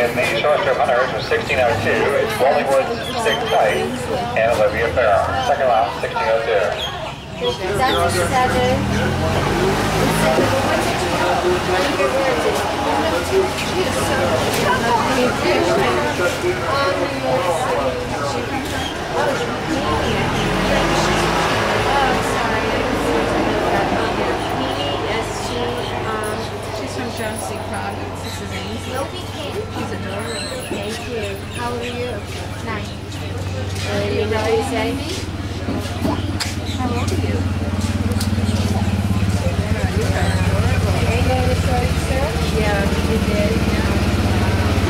Hunter Hunters was 1602. It's Wallingwood Stick Tight and Olivia Farrell. Second lap, 1602. That's seven. She's from Jonesy Products. This is Ainsley. She's adorable. Thank you. How are you? Nine. Uh, you know what you say? How old are you? Are you going to show you, sir? Yeah, you did.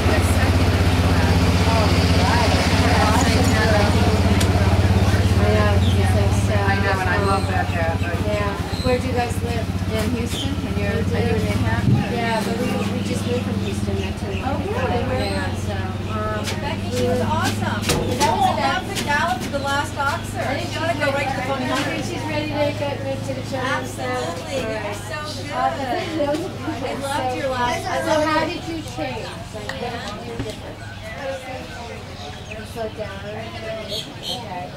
The second in. I know. It's like, I know, and I love that hat. Yeah. Where do you guys live? In Houston, and you're, are you in Manhattan? Yeah, but we, we just moved from Houston. Oh, really? Where? Yeah, so, um, Becky, she was awesome. That was Oh, the- McDowell for the last Oxer. She's gonna go right to the phone I think she's ready to get rid to the children. Absolutely, you're so good. I I loved your last. I So how did you change? Like, what did you do different? Slow down. Okay.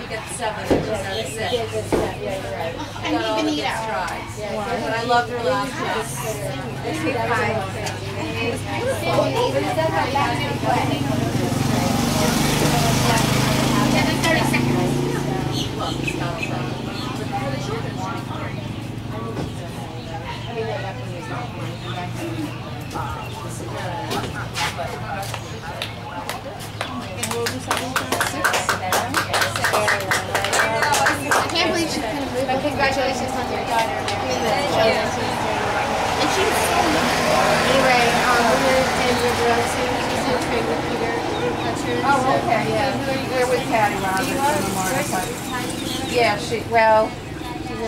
You get seven, is six. good stuff. Yeah, you're right. You got all the good strides. But I loved her last one. I congratulations on your daughter. And she's so Anyway, um, we moved in River Oaks. She's with Peter. Oh, okay, yeah. They're with Patty Roberts in the morning. Yeah, she, well,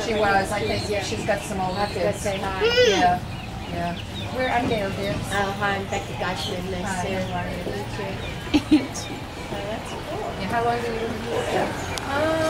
she was. I think yeah, she's got some Let's kids. say hi. Yeah, yeah. Where, I'm Gail, dear. Uh, hi, I'm Becky Gashman. Nice to how are you? meet you. Yeah, how long have you been here? Um,